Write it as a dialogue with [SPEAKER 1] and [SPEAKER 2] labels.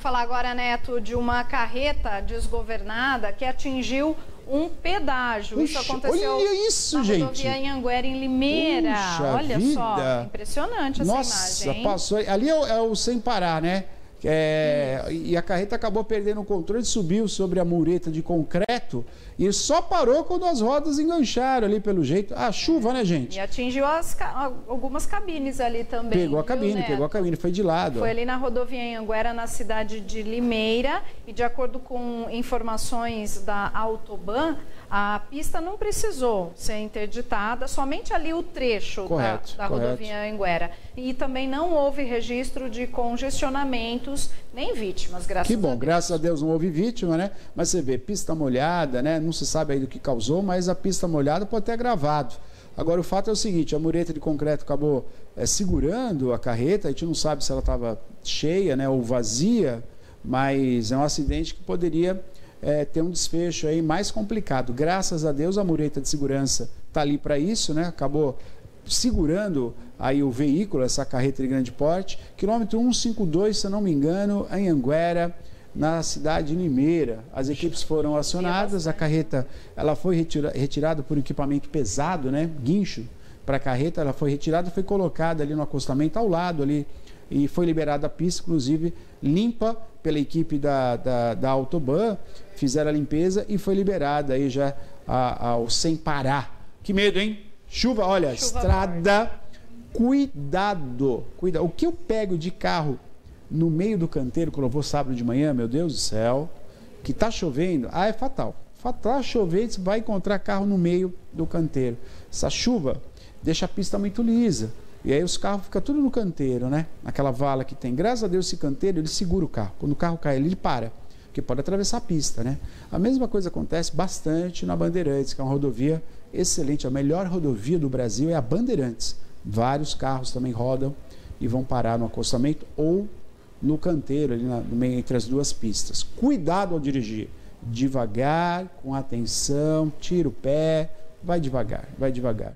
[SPEAKER 1] falar agora, Neto, de uma carreta desgovernada que atingiu um pedágio.
[SPEAKER 2] Puxa,
[SPEAKER 1] isso aconteceu
[SPEAKER 2] olha isso,
[SPEAKER 1] na
[SPEAKER 2] gente.
[SPEAKER 1] rodovia em Anguera, em Limeira.
[SPEAKER 2] Puxa
[SPEAKER 1] olha
[SPEAKER 2] vida.
[SPEAKER 1] só, impressionante essa
[SPEAKER 2] Nossa,
[SPEAKER 1] imagem. hein?
[SPEAKER 2] passou. Ali é o, é o sem parar, né? É, e a carreta acabou perdendo o controle, subiu sobre a mureta de concreto e só parou quando as rodas engancharam ali pelo jeito. A chuva, né, gente?
[SPEAKER 1] E atingiu as algumas cabines ali também.
[SPEAKER 2] Pegou a
[SPEAKER 1] viu,
[SPEAKER 2] cabine, pegou a cabine, foi de lado. ó.
[SPEAKER 1] Foi ali na rodovia em Anguera, na cidade de Limeira, e de acordo com informações da Autoban, a pista não precisou ser interditada, somente ali o trecho da,
[SPEAKER 2] Correto,
[SPEAKER 1] da
[SPEAKER 2] correto.
[SPEAKER 1] rodovia Anguera. E também não houve registro de congestionamentos nem vítimas, graças
[SPEAKER 2] Que
[SPEAKER 1] a
[SPEAKER 2] bom,
[SPEAKER 1] Deus.
[SPEAKER 2] graças a Deus não houve vítima, né? Mas você vê, pista molhada, né? Não se sabe aí do que causou, mas a pista molhada pode ter agravado. Agora o fato é o seguinte, a mureta de concreto acabou eh, segurando a carreta, a gente não sabe se ela estava cheia, né, ou vazia, mas é um acidente que poderia eh, ter um desfecho aí mais complicado. Graças a Deus a mureta de segurança está ali para isso, né? Acabou segurando aí o veículo, essa carreta de grande porte, quilômetro 152, se não me engano, em Anguera, na cidade de Limeira. As equipes foram acionadas, a carreta ela foi retira- retirada por equipamento pesado, né, guincho para a carreta, ela foi retirada, foi colocada ali no acostamento ao lado ali e foi liberada a pista, inclusive limpa pela equipe da, da, da Autoban, fizeram a limpeza e foi liberada aí já ao sem parar. Que medo, hein? Chuva, olha,
[SPEAKER 1] Chuva
[SPEAKER 2] estrada, cuidado, cuidado. O que eu pego de carro no meio do canteiro quando eu vou sábado de manhã, meu Deus do céu, que tá chovendo, ah, é fatal. Fatal chover, você vai encontrar carro no meio do canteiro. Essa chuva deixa a pista muito lisa. E aí os carros ficam tudo no canteiro, né? Naquela vala que tem. Graças a Deus esse canteiro, ele segura o carro. Quando o carro cai ali, ele para. Porque pode atravessar a pista, né? A mesma coisa acontece bastante na Bandeirantes, que é uma rodovia excelente. A melhor rodovia do Brasil é a Bandeirantes. Vários carros também rodam e vão parar no acostamento ou no canteiro, ali na- no meio entre as duas pistas. Cuidado ao dirigir. Devagar, com atenção, tira o pé, vai devagar, vai devagar.